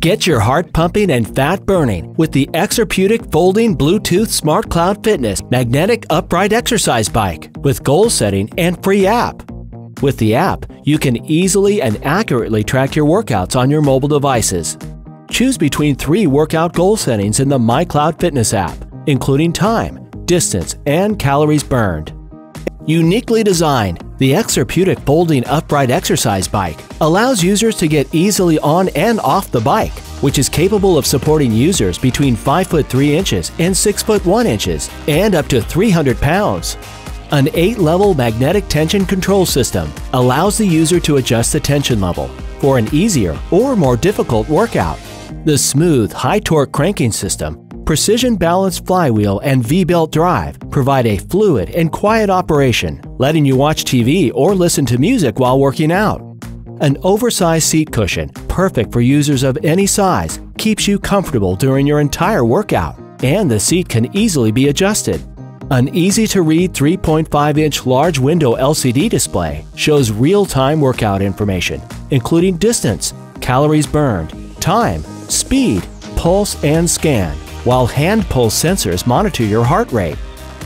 Get your heart pumping and fat burning with the Exerpeutic Folding Bluetooth Smart Cloud Fitness Magnetic Upright Exercise Bike with goal setting and free app. With the app, you can easily and accurately track your workouts on your mobile devices. Choose between three workout goal settings in the MyCloud Fitness app, including time, distance, and calories burned. Uniquely designed, the Exerpeutic Folding Upright Exercise Bike allows users to get easily on and off the bike, which is capable of supporting users between 5 foot 3 inches and 6 foot 1 inches and up to 300 pounds. An 8-level magnetic tension control system allows the user to adjust the tension level for an easier or more difficult workout. The smooth, high-torque cranking system Precision balanced flywheel and V-belt drive provide a fluid and quiet operation, letting you watch TV or listen to music while working out. An oversized seat cushion, perfect for users of any size, keeps you comfortable during your entire workout, and the seat can easily be adjusted. An easy-to-read 3.5-inch large window LCD display shows real-time workout information, including distance, calories burned, time, speed, pulse, and scan while hand pulse sensors monitor your heart rate.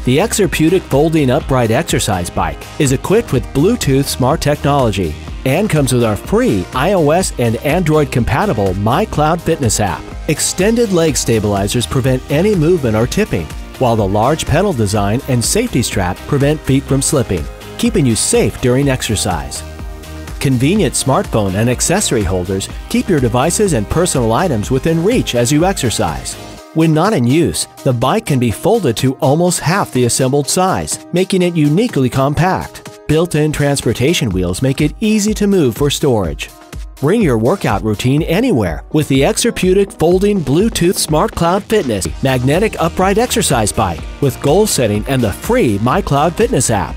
The Exerpeutic Folding Upright Exercise Bike is equipped with Bluetooth smart technology and comes with our free iOS and Android compatible MyCloud Fitness app. Extended leg stabilizers prevent any movement or tipping, while the large pedal design and safety strap prevent feet from slipping, keeping you safe during exercise. Convenient smartphone and accessory holders keep your devices and personal items within reach as you exercise. When not in use, the bike can be folded to almost half the assembled size, making it uniquely compact. Built-in transportation wheels make it easy to move for storage. Bring your workout routine anywhere with the Exerpeutic Folding Bluetooth Smart Cloud Fitness Magnetic Upright Exercise Bike with goal setting and the free MyCloud Fitness app.